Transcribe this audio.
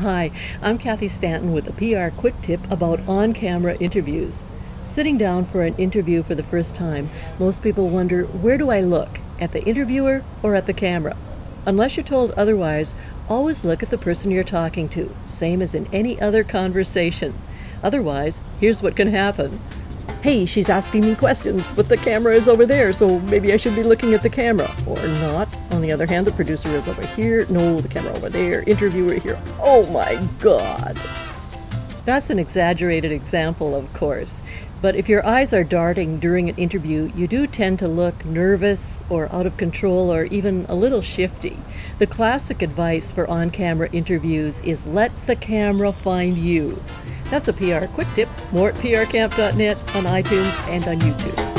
Hi, I'm Kathe Stanton with a PR quick tip about on camera interviews. Sitting down for an interview for the first time, most people wonder where do I look? At the interviewer or at the camera? Unless you're told otherwise, always look at the person you're talking to, same as in any other conversation. Otherwise, here's what can happen. Hey, she's asking me questions, but the camera is over there, so maybe I should be looking at the camera. Or not. On the other hand, the producer is over here. No, the camera over there. Interviewer here. Oh my god. That's an exaggerated example, of course. But if your eyes are darting during an interview, you do tend to look nervous or out of control or even a little shifty. The classic advice for on camera interviews is let the camera find you. That's a PR quick tip. More at prcamp.net, on iTunes, and on YouTube.